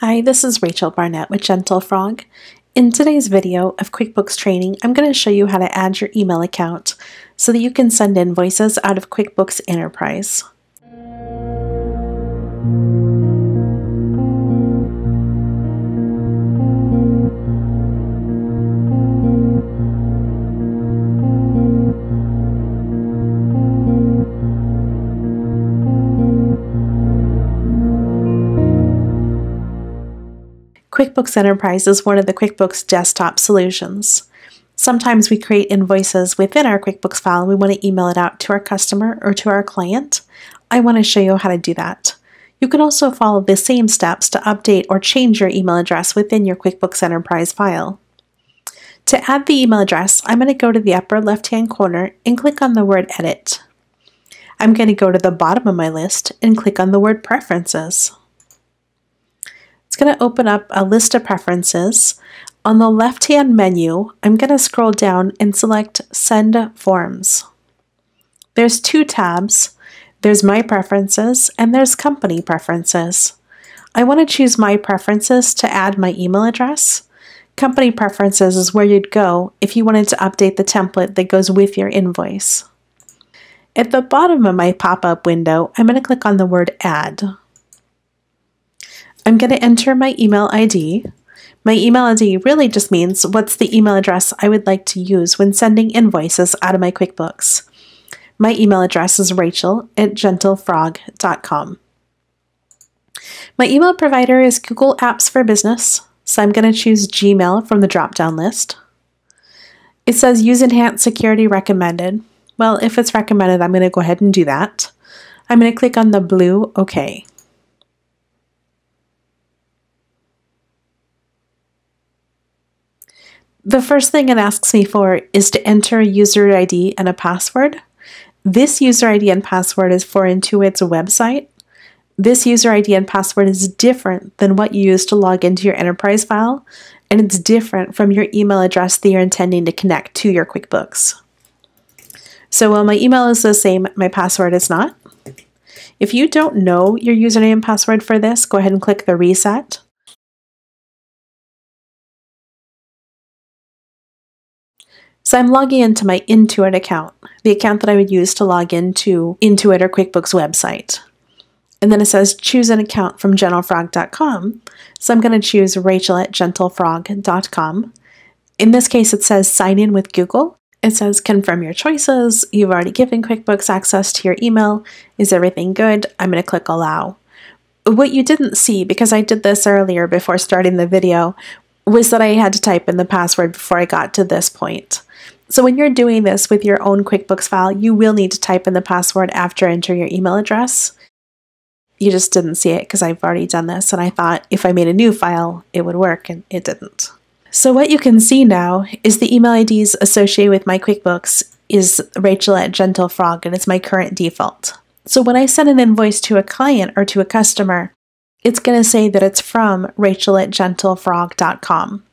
Hi, this is Rachel Barnett with Gentle Frog. In today's video of QuickBooks training, I'm going to show you how to add your email account so that you can send invoices out of QuickBooks Enterprise. QuickBooks Enterprise is one of the QuickBooks desktop solutions. Sometimes we create invoices within our QuickBooks file and we want to email it out to our customer or to our client. I want to show you how to do that. You can also follow the same steps to update or change your email address within your QuickBooks Enterprise file. To add the email address, I'm going to go to the upper left-hand corner and click on the word Edit. I'm going to go to the bottom of my list and click on the word Preferences going to open up a list of preferences. On the left-hand menu, I'm going to scroll down and select Send Forms. There's two tabs. There's My Preferences and there's Company Preferences. I want to choose My Preferences to add my email address. Company Preferences is where you'd go if you wanted to update the template that goes with your invoice. At the bottom of my pop-up window, I'm going to click on the word Add. I'm going to enter my email ID. My email ID really just means what's the email address I would like to use when sending invoices out of my QuickBooks. My email address is rachel at gentlefrog.com. My email provider is Google Apps for Business, so I'm going to choose Gmail from the drop down list. It says use enhanced security recommended. Well, if it's recommended, I'm going to go ahead and do that. I'm going to click on the blue OK. The first thing it asks me for is to enter a user ID and a password. This user ID and password is for Intuit's website. This user ID and password is different than what you use to log into your enterprise file, and it's different from your email address that you're intending to connect to your QuickBooks. So while my email is the same, my password is not. If you don't know your username and password for this, go ahead and click the reset. So I'm logging into my Intuit account, the account that I would use to log into Intuit or QuickBooks website. And then it says choose an account from gentlefrog.com. So I'm going to choose rachel at gentlefrog.com. In this case, it says sign in with Google. It says confirm your choices. You've already given QuickBooks access to your email. Is everything good? I'm going to click allow. What you didn't see, because I did this earlier before starting the video, was that I had to type in the password before I got to this point. So when you're doing this with your own QuickBooks file, you will need to type in the password after entering your email address. You just didn't see it because I've already done this and I thought if I made a new file, it would work and it didn't. So what you can see now is the email IDs associated with my QuickBooks is Rachel at GentleFrog and it's my current default. So when I send an invoice to a client or to a customer, it's going to say that it's from rachel at gentlefrog.com.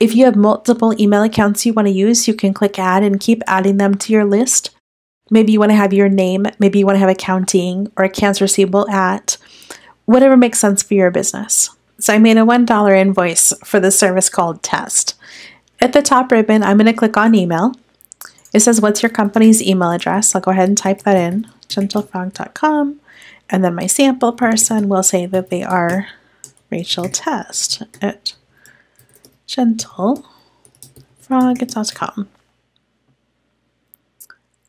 If you have multiple email accounts you want to use, you can click add and keep adding them to your list. Maybe you want to have your name, maybe you want to have accounting or accounts receivable at, whatever makes sense for your business. So I made a $1 invoice for the service called Test. At the top ribbon, I'm going to click on email. It says, What's your company's email address? I'll go ahead and type that in gentlefrog.com. And then my sample person will say that they are Rachel Test at gentlefrog.com.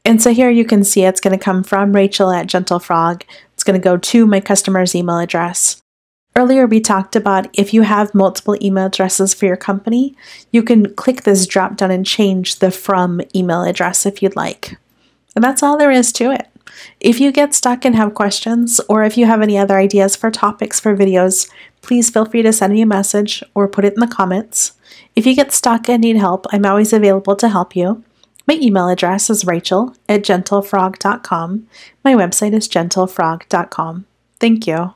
And so here you can see it's going to come from Rachel at Gentle Frog. It's going to go to my customer's email address. Earlier, we talked about if you have multiple email addresses for your company, you can click this drop down and change the from email address if you'd like. And that's all there is to it. If you get stuck and have questions, or if you have any other ideas for topics for videos, please feel free to send me a message or put it in the comments. If you get stuck and need help, I'm always available to help you. My email address is rachel at gentlefrog.com. My website is gentlefrog.com. Thank you.